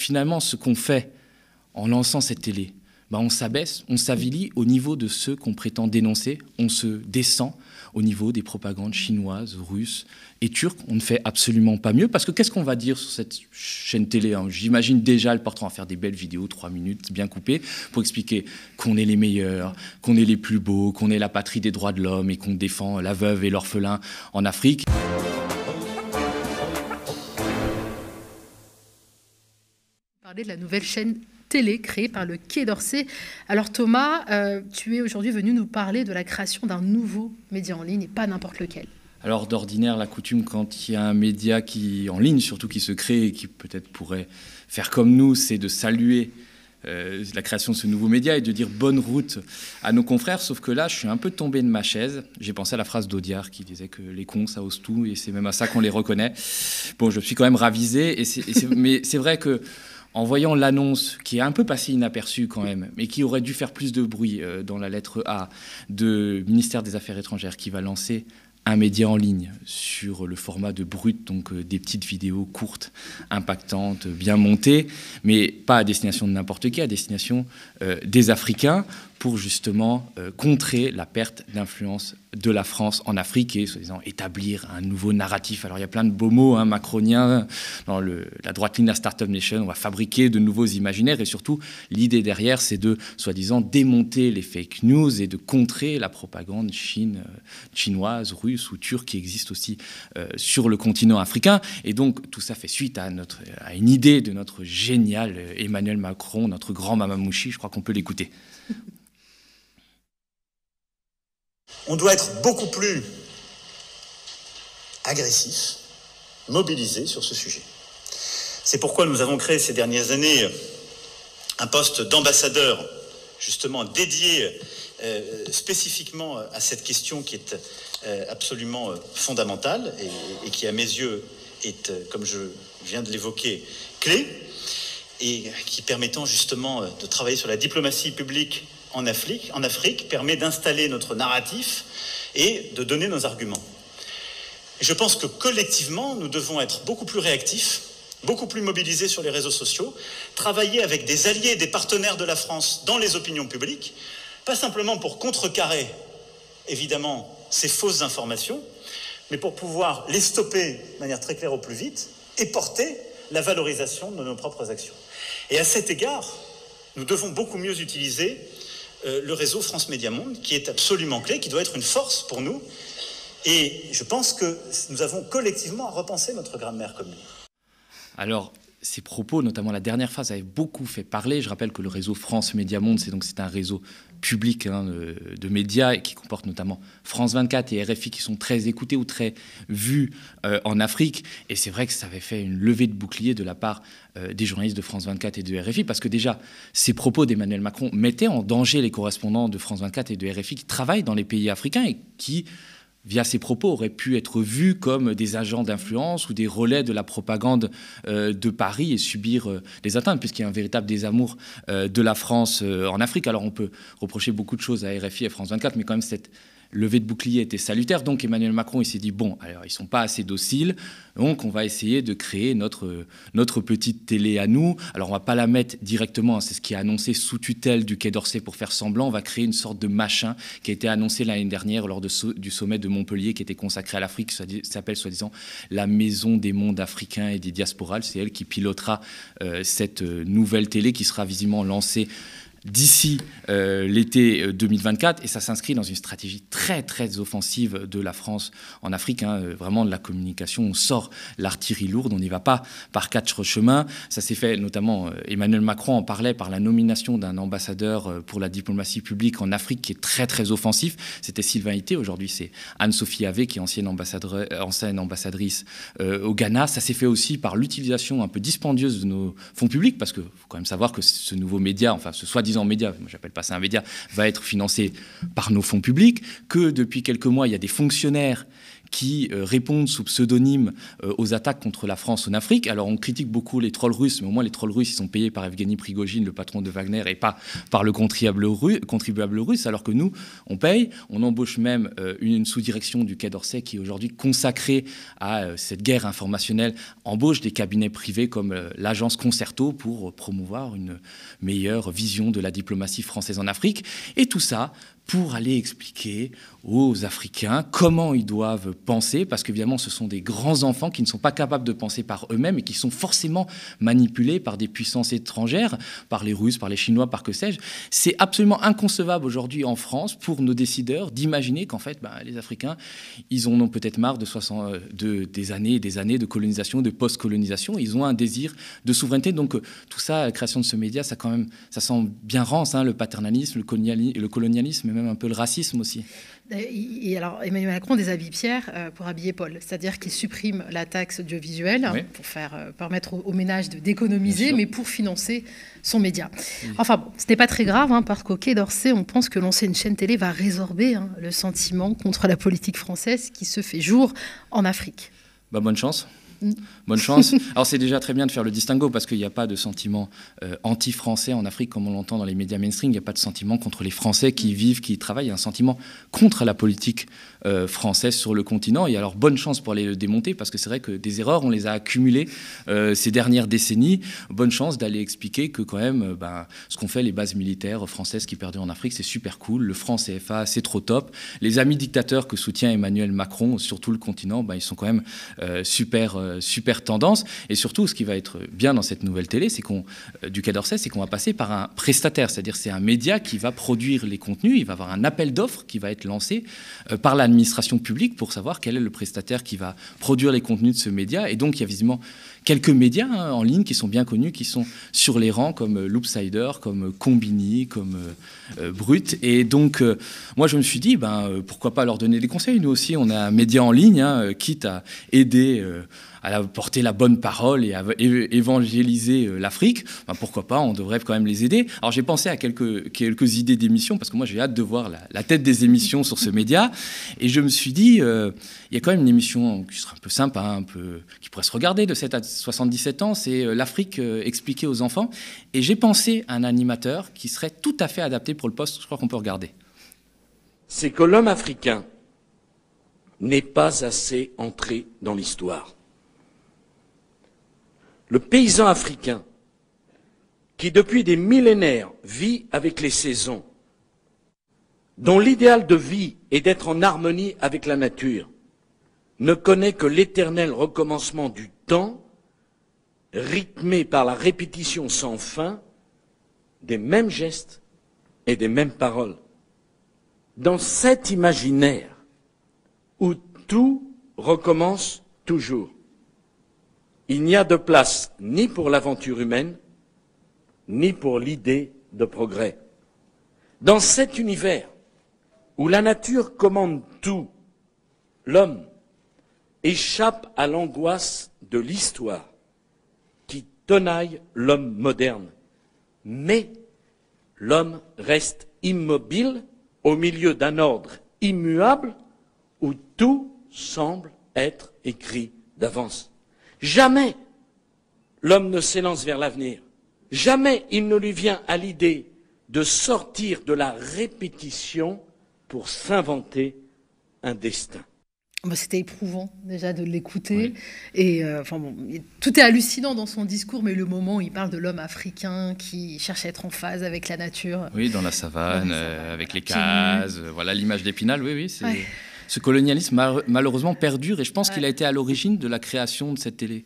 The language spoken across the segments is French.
finalement, ce qu'on fait en lançant cette télé, bah, on s'abaisse, on s'avilit au niveau de ceux qu'on prétend dénoncer, on se descend au niveau des propagandes chinoises, russes et turques. On ne fait absolument pas mieux parce que qu'est-ce qu'on va dire sur cette chaîne télé hein? J'imagine déjà le portrait en faire des belles vidéos, trois minutes, bien coupées, pour expliquer qu'on est les meilleurs, qu'on est les plus beaux, qu'on est la patrie des droits de l'homme et qu'on défend la veuve et l'orphelin en Afrique. Parler de la nouvelle chaîne télé créée par le Quai d'Orsay. Alors Thomas, euh, tu es aujourd'hui venu nous parler de la création d'un nouveau média en ligne et pas n'importe lequel. Alors d'ordinaire, la coutume, quand il y a un média qui en ligne, surtout qui se crée et qui peut-être pourrait faire comme nous, c'est de saluer euh, la création de ce nouveau média et de dire bonne route à nos confrères. Sauf que là, je suis un peu tombé de ma chaise. J'ai pensé à la phrase d'Audiard qui disait que les cons, ça ose tout et c'est même à ça qu'on les reconnaît. Bon, je suis quand même ravisé. Et mais c'est vrai que en voyant l'annonce qui est un peu passée inaperçue quand même, mais qui aurait dû faire plus de bruit euh, dans la lettre A de ministère des Affaires étrangères qui va lancer un média en ligne sur le format de brut, donc euh, des petites vidéos courtes, impactantes, bien montées, mais pas à destination de n'importe qui, à destination euh, des Africains, pour justement contrer la perte d'influence de la France en Afrique et, soi-disant, établir un nouveau narratif. Alors, il y a plein de beaux mots hein, macroniens. Dans la droite ligne de la Startup Nation, on va fabriquer de nouveaux imaginaires et surtout, l'idée derrière, c'est de, soi-disant, démonter les fake news et de contrer la propagande chine, euh, chinoise, russe ou turque qui existe aussi euh, sur le continent africain. Et donc, tout ça fait suite à, à une idée de notre génial Emmanuel Macron, notre grand Mamamouchi. Je crois qu'on peut l'écouter. On doit être beaucoup plus agressif, mobilisé sur ce sujet. C'est pourquoi nous avons créé ces dernières années un poste d'ambassadeur justement dédié euh, spécifiquement à cette question qui est euh, absolument fondamentale et, qui à mes yeux est, comme je viens de l'évoquer, clé et qui permettant justement de travailler sur la diplomatie publique en Afrique, permet d'installer notre narratif et de donner nos arguments. je pense que collectivement, nous devons être beaucoup plus réactifs, beaucoup plus mobilisés sur les réseaux sociaux, travailler avec des alliés, des partenaires de la France dans les opinions publiques, pas simplement pour contrecarrer, évidemment, ces fausses informations, mais pour pouvoir les stopper de manière très claire au plus vite et porter la valorisation de nos propres actions. Et à cet égard, nous devons beaucoup mieux utiliser euh, le réseau France Média Monde, qui est absolument clé, qui doit être une force pour nous. Et je pense que nous avons collectivement à repenser notre grammaire commune. Alors, ces propos, notamment la dernière phase, avaient beaucoup fait parler. Je rappelle que le réseau France Média Monde, c'est donc c'est un réseau public hein, de, médias qui comporte notamment France 24 et RFI qui sont très écoutés ou très vus euh, en Afrique. Et c'est vrai que ça avait fait une levée de bouclier de la part euh, des journalistes de France 24 et de RFI parce que déjà ces propos d'Emmanuel Macron mettaient en danger les correspondants de France 24 et de RFI qui travaillent dans les pays africains et qui via ces propos, auraient pu être vus comme des agents d'influence ou des relais de la propagande euh, de Paris et subir euh, des atteintes, puisqu'il y a un véritable désamour euh, de la France en Afrique. Alors on peut reprocher beaucoup de choses à RFI et France 24, mais quand même cette levée de bouclier était salutaire. Donc Emmanuel Macron, il s'est dit, bon, alors ils sont pas assez dociles, donc on va essayer de créer notre, notre petite télé à nous. Alors on va pas la mettre directement, hein, c'est ce qui est annoncé sous tutelle du Quai d'Orsay pour faire semblant, on va créer une sorte de machin qui a été annoncé l'année dernière lors de, du sommet de Montpellier qui était consacré à l'Afrique, qui s'appelle soi-disant la Maison des mondes africains et des diasporales. C'est elle qui pilotera euh, cette euh, nouvelle télé qui sera visiblement lancée d'ici euh, l'été 2024 euh, et ça s'inscrit dans une stratégie très très offensive de la France en Afrique, hein, euh, vraiment de la communication, on sort l'artillerie lourde, on n'y va pas par quatre chemins, ça s'est fait notamment, Emmanuel Macron en parlait par la nomination d'un ambassadeur pour la diplomatie publique en Afrique qui est très très offensif, c'était Sylvain Ité, aujourd'hui c'est Anne-Sophie Ave qui est ancienne, ambassadrice au Ghana, ça s'est fait aussi par l'utilisation un peu dispendieuse de nos fonds publics parce qu'il faut quand même savoir que ce nouveau média, enfin ce soit en média, moi j'appelle pas ça un média, va être financé par nos fonds publics, que depuis quelques mois, il y a des fonctionnaires qui euh, répondent sous pseudonyme euh, aux attaques contre la France en Afrique. Alors on critique beaucoup les trolls russes, mais au moins les trolls russes, ils sont payés par Evgeny Prigogine, le patron de Wagner, et pas par le contribuable, russe, alors que nous, on paye. On embauche même euh, une sous-direction du Quai d'Orsay qui est aujourd'hui consacrée à cette guerre informationnelle, embauche des cabinets privés comme l'agence Concerto pour promouvoir une meilleure vision de la diplomatie française en Afrique. Et tout ça pour aller expliquer aux Africains comment ils doivent penser, parce qu'évidemment ce sont des grands enfants qui ne sont pas capables de penser par eux-mêmes et qui sont forcément manipulés par des puissances étrangères, par les Russes, par les Chinois, par que sais-je. C'est absolument inconcevable aujourd'hui en France pour nos décideurs d'imaginer qu'en fait bah, les Africains, ils en ont peut-être marre de, 60, de, des années et des années de colonisation, de post-colonisation, ils ont un désir de souveraineté. Donc euh, tout ça, la création de ce média, ça quand même, ça sent bien rance, hein, le paternalisme, le colonialisme, le colonialisme un peu le racisme aussi. Et alors Emmanuel Macron déshabille Pierre euh, pour habiller Paul, c'est-à-dire qu'il supprime la taxe audiovisuelle pour faire euh, permettre aux, ménages d'économiser, mais pour financer son média. Enfin bon, ce n'est pas très grave hein, parce qu'au Quai d'Orsay, on pense que lancer une chaîne télé va résorber hein, le sentiment contre la politique française qui se fait jour en Afrique. Bah, bonne chance. Bonne chance. Alors c'est déjà très bien de faire le distinguo parce qu'il n'y a pas de sentiment euh, anti-français en Afrique comme on l'entend dans les médias mainstream. Il n'y a pas de sentiment contre les Français qui vivent, qui travaillent. Il y a un sentiment contre la politique euh, française sur le continent. Et alors bonne chance pour aller le démonter parce que c'est vrai que des erreurs, on les a accumulées euh, ces dernières décennies. Bonne chance d'aller expliquer que quand même, ben, ce qu'ont fait les bases militaires françaises qui perdaient en Afrique, c'est super cool. Le franc CFA, c'est trop top. Les amis dictateurs que soutient Emmanuel Macron sur tout le continent, ben, ils sont quand même super euh, super tendance. Et surtout, ce qui va être bien dans cette nouvelle télé, c'est qu'on, euh, du Quai d'Orsay, c'est qu'on va passer par un prestataire, c'est-à-dire c'est un média qui va produire les contenus. Il va avoir un appel d'offres qui va être lancé euh, par l'administration publique pour savoir quel est le prestataire qui va produire les contenus de ce média. Et donc, il y a visiblement quelques médias hein, en ligne qui sont bien connus, qui sont sur les rangs, comme Loopsider, comme Combini, comme Brut. Et donc, moi, je me suis dit, ben, pourquoi pas leur donner des conseils Nous aussi, on a un média en ligne, hein, quitte à aider à porter la bonne parole et à évangéliser euh, l'Afrique, ben pourquoi pas, on devrait quand même les aider. Alors j'ai pensé à quelques, quelques idées d'émissions, parce que moi j'ai hâte de voir la, tête des émissions sur ce média, et je me suis dit, euh, il y a quand même une émission qui serait un peu sympa, un peu, qui pourrait se regarder de 7 à 77 ans, c'est euh, l'Afrique expliquée aux enfants, et j'ai pensé à un animateur qui serait tout à fait adapté pour le poste, je crois qu'on peut regarder. C'est que l'homme africain n'est pas assez entré dans l'histoire le paysan africain, qui depuis des millénaires vit avec les saisons, dont l'idéal de vie est d'être en harmonie avec la nature, ne connaît que l'éternel recommencement du temps, rythmé par la répétition sans fin des mêmes gestes et des mêmes paroles. Dans cet imaginaire où tout recommence toujours, il n'y a de place ni pour l'aventure humaine, ni pour l'idée de progrès. Dans cet univers où la nature commande tout, l'homme échappe à l'angoisse de l'histoire qui tenaille l'homme moderne. Mais l'homme reste immobile au milieu d'un ordre immuable où tout semble être écrit d'avance. Jamais l'homme ne s'élance vers l'avenir. Jamais il ne lui vient à l'idée de sortir de la répétition pour s'inventer un destin. Bah, c'était éprouvant déjà de l'écouter. Et euh, enfin bon, tout est hallucinant dans son discours, mais le moment où il parle de l'homme africain qui cherche à être en phase avec la nature. Oui, dans la savane, euh, avec les cases, euh, voilà l'image d'Épinal, oui, oui. Ce colonialisme malheureusement perdure et je pense qu'il a été à l'origine de la création de cette télé.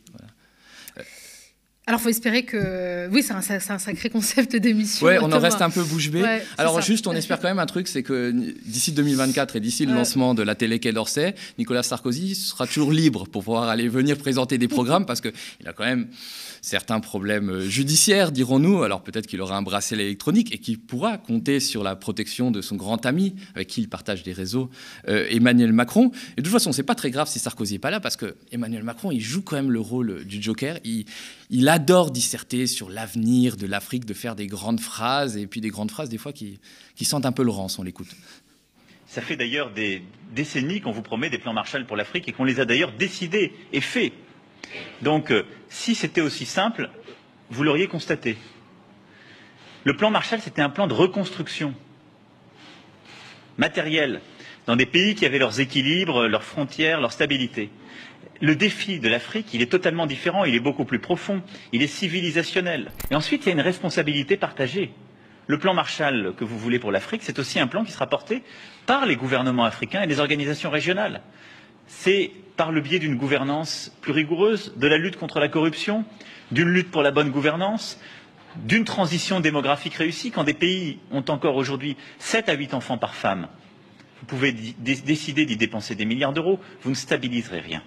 Alors, il faut espérer que. Oui, c'est un, sacré concept d'émission. Oui, on en reste un peu bouche bée. Alors, juste, on espère quand même un truc c'est que d'ici 2024 et d'ici le lancement de la télé Quai d'Orsay, Nicolas Sarkozy sera toujours libre pour pouvoir aller venir présenter des programmes parce qu'il a quand même certains problèmes euh, judiciaires, dirons-nous. Alors peut-être qu'il aura un bracelet électronique et qu'il pourra compter sur la protection de son grand ami, avec qui il partage des réseaux, euh, Emmanuel Macron. Et de toute façon, c'est pas très grave si Sarkozy n'est pas là, parce que Emmanuel Macron, il joue quand même le rôle du Joker. Il, il adore disserter sur l'avenir de l'Afrique, de faire des grandes phrases, et puis des grandes phrases des fois qui, sentent un peu le rance, on l'écoute. Ça fait d'ailleurs des décennies qu'on vous promet des plans Marshall pour l'Afrique et qu'on les a d'ailleurs décidés et faits. Donc, euh, si c'était aussi simple, vous l'auriez constaté. Le plan Marshall, c'était un plan de reconstruction matérielle dans des pays qui avaient leurs équilibres, leurs frontières, leur stabilité. Le défi de l'Afrique, est totalement différent, il est beaucoup plus profond, il est civilisationnel. Et ensuite, il y a une responsabilité partagée. Le plan Marshall que vous voulez pour l'Afrique, c'est aussi un plan qui sera porté par les gouvernements africains et les organisations régionales. C'est par le biais d'une gouvernance plus rigoureuse, de la lutte contre la corruption, d'une lutte pour la bonne gouvernance, d'une transition démographique réussie. Quand des pays ont encore aujourd'hui 7 à 8 enfants par femme, vous pouvez décider d'y dépenser des milliards d'euros, vous ne stabiliserez rien.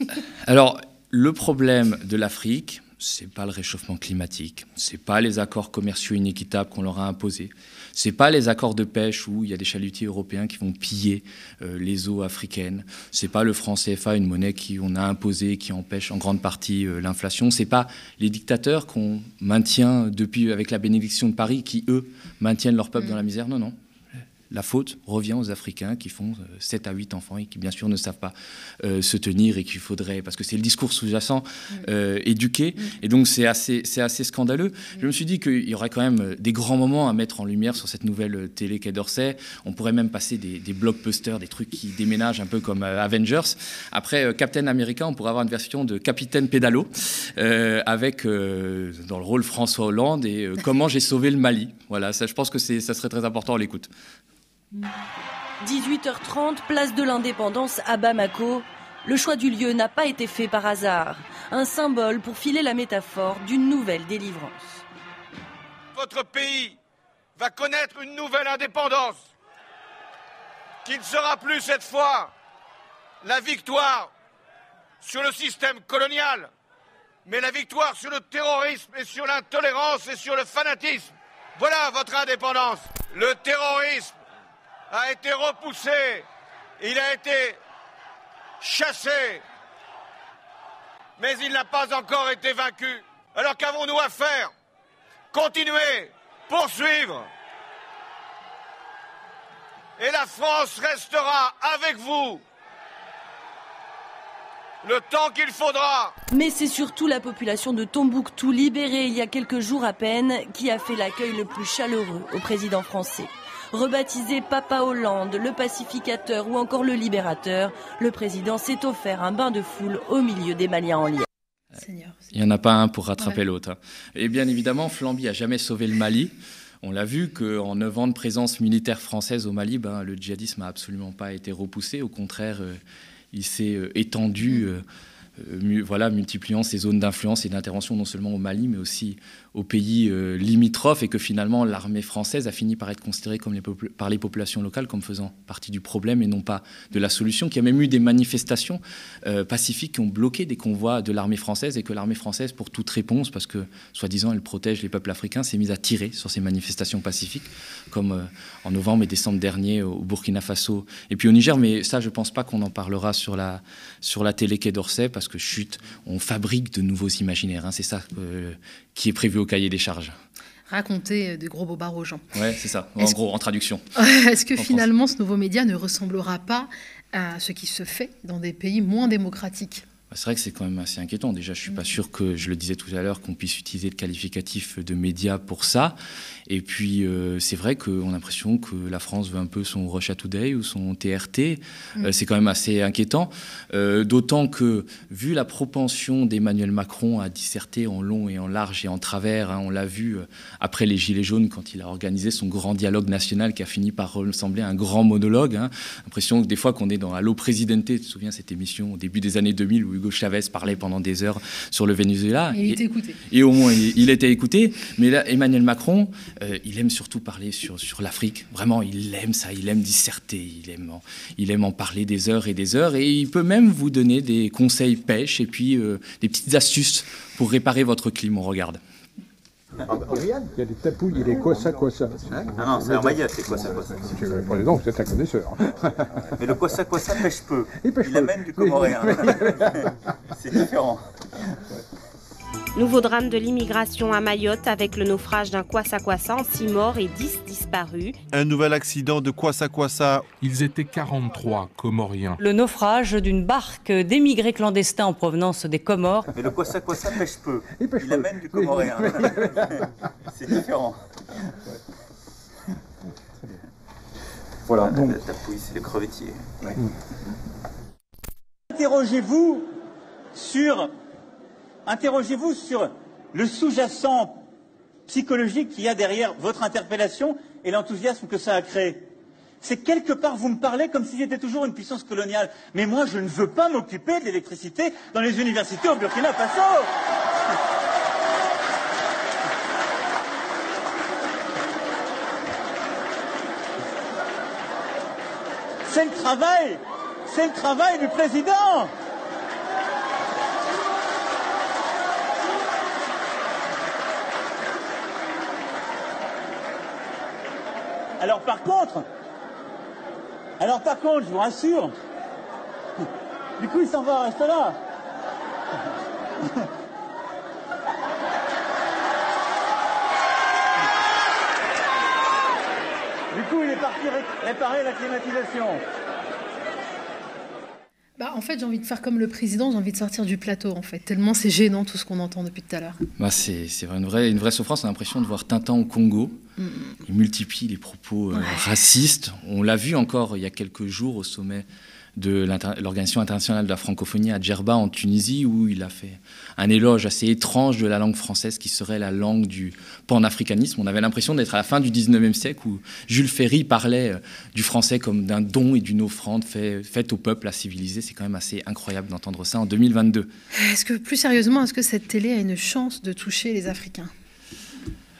Alors, le problème de l'Afrique, c'est pas le réchauffement climatique, c'est pas les accords commerciaux inéquitables qu'on leur a imposés, c'est pas les accords de pêche où il y a des chalutiers européens qui vont piller euh, les eaux africaines, c'est pas le franc CFA, une monnaie qu'on a imposée qui empêche en grande partie euh, l'inflation, c'est pas les dictateurs qu'on maintient depuis avec la bénédiction de Paris qui eux maintiennent leur peuple dans la misère. Non, non, la faute revient aux Africains qui font 7 euh, à 8 enfants et qui, bien sûr, ne savent pas euh, se tenir et qu'il faudrait, parce que c'est le discours sous-jacent, mm. euh, éduquer. Mm. Et donc, c'est assez, assez scandaleux. Mm. Je me suis dit qu'il y aurait quand même des grands moments à mettre en lumière sur cette nouvelle télé Quai d'Orsay. On pourrait même passer des, des, blockbusters, des trucs qui déménagent un peu comme Avengers. Après Captain America, on pourrait avoir une version de Capitaine Pédalo, avec, dans le rôle François Hollande, et Comment j'ai sauvé le Mali. Voilà, ça, je pense que ça serait très important, à l'écoute. 18h30, place de l'indépendance à Bamako. Le choix du lieu n'a pas été fait par hasard. Un symbole pour filer la métaphore d'une nouvelle délivrance. Votre pays va connaître une nouvelle indépendance qui ne sera plus cette fois la victoire sur le système colonial, mais la victoire sur le terrorisme et sur l'intolérance et sur le fanatisme. Voilà votre indépendance. Le terrorisme a été repoussé, il a été chassé, mais il n'a pas encore été vaincu. Alors qu'avons-nous à faire? Continuer, poursuivre. Et la France restera avec vous le temps qu'il faudra. Mais c'est surtout la population de Tombouctou, libérée il y a quelques jours à peine, qui a fait l'accueil le plus chaleureux au président français. Rebaptisé Papa Hollande, le pacificateur ou encore le libérateur, le président s'est offert un bain de foule au milieu des Maliens en lien. Il n'y en a pas un pour rattraper l'autre. Hein. Et bien évidemment, Flamby a jamais sauvé le Mali. On l'a vu qu'en 9 ans de présence militaire française au Mali, ben, le djihadisme n'a absolument pas été repoussé. Au contraire, euh, il s'est euh, étendu. Euh, voilà, multipliant ces zones d'influence et d'intervention non seulement au Mali, mais aussi aux pays euh, limitrophes, et que finalement l'armée française a fini par être considérée comme par les populations locales comme faisant partie du problème et non pas de la solution, qui a même eu des manifestations euh, pacifiques qui ont bloqué des convois de l'armée française, et que l'armée française, pour toute réponse, parce que soi-disant elle protège les peuples africains, s'est mise à tirer sur ces manifestations pacifiques, comme en novembre et décembre dernier au Burkina Faso et puis au Niger, mais ça je pense pas qu'on en parlera sur la, sur la télé Quai d'Orsay, que chute, on fabrique de nouveaux imaginaires. Hein. c'est ça euh, qui est prévu au cahier des charges. Raconter euh, des gros bobards aux gens. Ouais, c'est ça, en gros, en traduction. Est-ce que finalement ce nouveau média ne ressemblera pas à ce qui se fait dans des pays moins démocratiques? C'est vrai que c'est quand même assez inquiétant. Déjà, je suis pas mm. sûr que, je le disais tout à l'heure, qu'on puisse utiliser le qualificatif de média pour ça. Et puis, euh, c'est vrai qu'on a l'impression que la France veut un peu son Russia Today ou son TRT. Mm. Euh, c'est quand même assez inquiétant. Euh, d'autant que, vu la propension d'Emmanuel Macron à disserter en long et en large et en travers, hein, on l'a vu après les Gilets jaunes quand il a organisé son grand dialogue national qui a fini par ressembler à un grand monologue. Hein. L'impression que des fois qu'on est dans Allo Presidente, tu te souviens cette émission au début des années 2000 où Hugo Chavez parlait pendant des heures sur le Venezuela. Et il était écouté. Et au moins, il, était écouté. Mais là, Emmanuel Macron, euh, il aime surtout parler sur, sur l'Afrique. Vraiment, il aime ça. Il aime disserter. Il aime, en, il aime en parler des heures et des heures. Et il peut même vous donner des conseils pêche et puis euh, des petites astuces pour réparer votre clim. On regarde. Il y a des tapouilles et des quoi ça, quoi ça. Hein ah non, c'est un maillot, c'est quoi ça, quoi ça. Donc, vous êtes un connaisseur. Mais le quoi ça, quoi ça pêche peu. Il, pêche Il amène du comoréen. c'est différent. Nouveau drame de l'immigration à Mayotte avec le naufrage d'un Kwasa Kwasa en 6 morts et 10 disparus. Un nouvel accident de Kwasa Kwasa. Ils étaient 43 Comoriens. Le naufrage d'une barque d'émigrés clandestins en provenance des Comores. Mais le Kwasa Kwasa pêche peu. Il, pêche Il amène du Comorien. C'est différent. Voilà. Bon. La tapouille, c'est le crevettier. Ouais. Interrogez-vous sur interrogez-vous sur le sous-jacent psychologique qu'il y a derrière votre interpellation et l'enthousiasme que ça a créé. C'est quelque part, vous me parlez comme si j'étais toujours une puissance coloniale. Mais moi, je ne veux pas m'occuper de l'électricité dans les universités au Burkina Faso. C'est le travail, c'est le travail du président. Alors par contre, alors par contre, je vous rassure, du coup il s'en va, reste là. Du coup, il est parti réparer la climatisation. Bah, en fait, j'ai envie de faire comme le président, j'ai envie de sortir du plateau, en fait. Tellement c'est gênant tout ce qu'on entend depuis tout à l'heure. Bah, c'est une vraie, une vraie souffrance. On a l'impression de voir Tintin au Congo. Mm. Il multiplie les propos euh, ouais. racistes. On l'a vu encore il y a quelques jours au sommet de l'Organisation internationale de la francophonie à Djerba en Tunisie, où il a fait un éloge assez étrange de la langue française qui serait la langue du panafricanisme. On avait l'impression d'être à la fin du 19e siècle où Jules Ferry parlait du français comme d'un don et d'une offrande faite fait au peuple à civiliser. C'est quand même assez incroyable d'entendre ça en 2022. Est-ce que, plus sérieusement, est-ce que cette télé a une chance de toucher les Africains?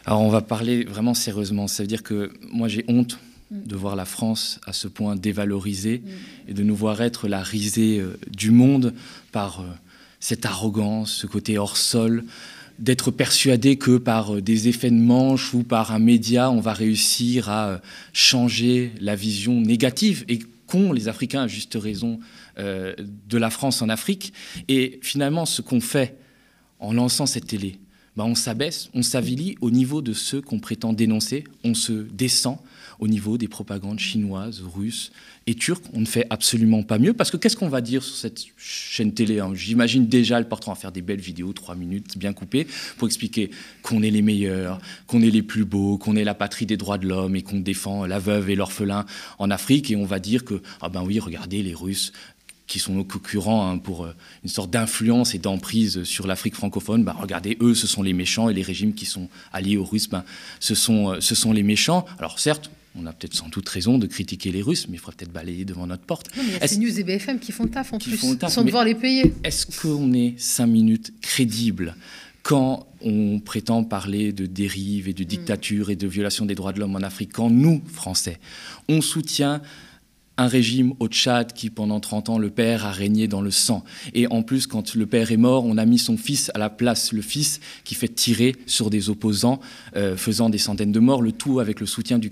Alors on va parler vraiment sérieusement. Ça veut dire que moi j'ai honte de voir la France à ce point dévalorisée et de nous voir être la risée du monde par cette arrogance, ce côté hors sol, d'être persuadé que par des effets de manche ou par un média, on va réussir à changer la vision négative et qu'ont les Africains à juste raison euh, de la France en Afrique. Et finalement, ce qu'on fait en lançant cette télé, ben on s'abaisse, on s'avilit au niveau de ceux qu'on prétend dénoncer, on se descend au niveau des propagandes chinoises, russes et turques. On ne fait absolument pas mieux parce que qu'est-ce qu'on va dire sur cette chaîne télé hein? J'imagine déjà le portrait en faire des belles vidéos, trois minutes, bien coupées, pour expliquer qu'on est les meilleurs, qu'on est les plus beaux, qu'on est la patrie des droits de l'homme et qu'on défend la veuve et l'orphelin en Afrique. Et on va dire que, ah ben oui, regardez les Russes qui sont nos concurrents hein, pour une sorte d'influence et d'emprise sur l'Afrique francophone, ben regardez, eux, ce sont les méchants, et les régimes qui sont alliés aux Russes, ben, ce, sont, ce sont les méchants. Alors certes, on a peut-être sans doute raison de critiquer les Russes, mais il faudrait peut-être balayer devant notre porte. Non, mais il y a CNews et BFM qui font le taf en plus, taf, sans devoir les payer. Est-ce qu'on est cinq minutes crédibles quand on prétend parler de dérive et de dictature et de violation des droits de l'homme en Afrique, quand nous, Français, on soutient un régime au Tchad qui, pendant 30 ans, le père a régné dans le sang. Et en plus, quand le père est mort, on a mis son fils à la place, le fils qui fait tirer sur des opposants, euh, faisant des centaines de morts, le tout avec le soutien du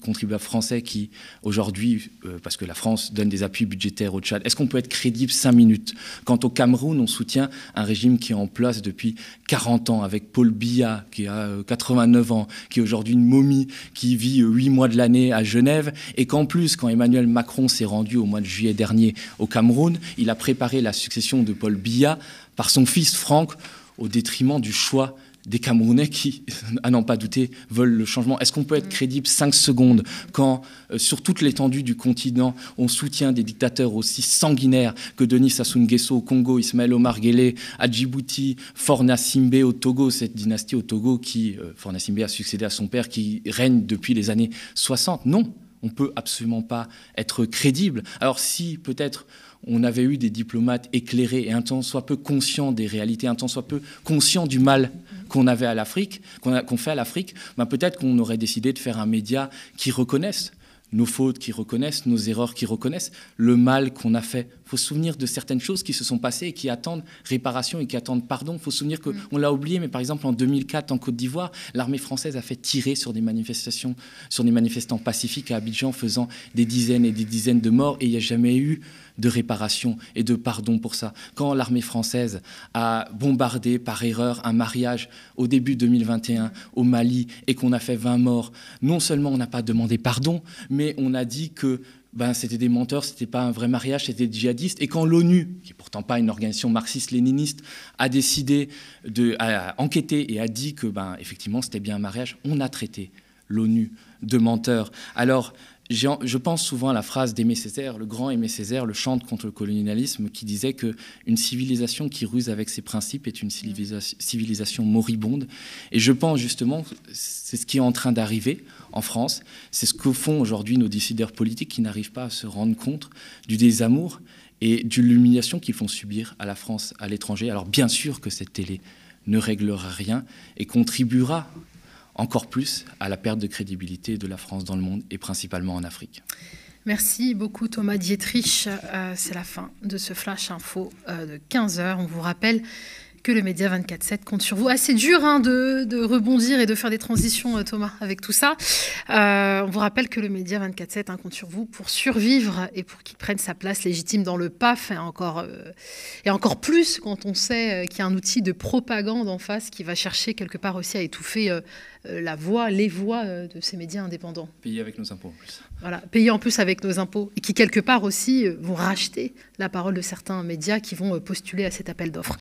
contribuable français qui, aujourd'hui, euh, parce que la France donne des appuis budgétaires au Tchad, est-ce qu'on peut être crédible cinq minutes? Quant au Cameroun, on soutient un régime qui est en place depuis 40 ans, avec Paul Biya, qui a 89 ans, qui est aujourd'hui une momie, qui vit 8 mois de l'année à Genève, et qu'en plus, quand Emmanuel Macron s'est rendu au mois de juillet dernier au Cameroun, il a préparé la succession de Paul Biya par son fils Franck au détriment du choix des Camerounais qui, à n'en pas douter, veulent le changement. Est-ce qu'on peut être crédible cinq secondes quand, euh, sur toute l'étendue du continent, on soutient des dictateurs aussi sanguinaires que Denis Sassou Nguesso au Congo, Ismaël Omar Guelleh à Djibouti, Forna Simbe au Togo, cette dynastie au Togo qui, euh, Forna Simbe a succédé à son père, qui règne depuis les années 60 Non, on peut absolument pas être crédible. Alors si peut-être on avait eu des diplomates éclairés et un temps soit peu conscients des réalités, un temps soit peu conscients du mal qu'on avait à l'Afrique, qu'on qu fait à l'Afrique, ben peut-être qu'on aurait décidé de faire un média qui reconnaisse nos fautes, qui reconnaissent nos erreurs, qui reconnaissent le mal qu'on a fait. Il faut se souvenir de certaines choses qui se sont passées et qui attendent réparation et qui attendent pardon. Il faut se souvenir qu'on l'a oublié, mais par exemple en 2004 en Côte d'Ivoire, l'armée française a fait tirer sur des manifestations, sur des manifestants pacifiques à Abidjan, faisant des dizaines et des dizaines de morts, et il n'y a jamais eu de réparation et de pardon pour ça. Quand l'armée française a bombardé par erreur un mariage au début 2021 au Mali et qu'on a fait 20 morts, non seulement on n'a pas demandé pardon, mais on a dit que ben, c'était des menteurs, c'était pas un vrai mariage, c'était des djihadistes. Et quand l'ONU, qui est pourtant pas une organisation marxiste-léniniste, a décidé de enquêter et a dit que, ben, effectivement, c'était bien un mariage, on a traité l'ONU de menteur. Alors, je pense souvent à la phrase d'Aimé Césaire, le grand Aimé Césaire, le chante contre le colonialisme, qui disait que une civilisation qui ruse avec ses principes est une civilisation moribonde. Et je pense justement, c'est ce qui est en train d'arriver en France. C'est ce que font aujourd'hui nos décideurs politiques qui n'arrivent pas à se rendre compte du désamour et de l'humiliation qu'ils font subir à la France, à l'étranger. Alors bien sûr que cette télé ne réglera rien et contribuera encore plus à la perte de crédibilité de la France dans le monde et principalement en Afrique. Merci beaucoup Thomas Dietrich. Euh, c'est la fin de ce flash info euh, de 15 heures. On vous rappelle que le Média 24-7 compte sur vous. Assez dur hein, de, rebondir et de faire des transitions, euh, Thomas, avec tout ça. on vous rappelle que le Média 24-7 hein, compte sur vous pour survivre et pour qu'il prenne sa place légitime dans le PAF et encore, et encore plus quand on sait qu'il y a un outil de propagande en face qui va chercher quelque part aussi à étouffer euh, la voix, les voix euh, de ces médias indépendants. Payés avec nos impôts en plus. Voilà, payés en plus avec nos impôts et qui quelque part aussi euh, vont racheter la parole de certains médias qui vont postuler à cet appel d'offres.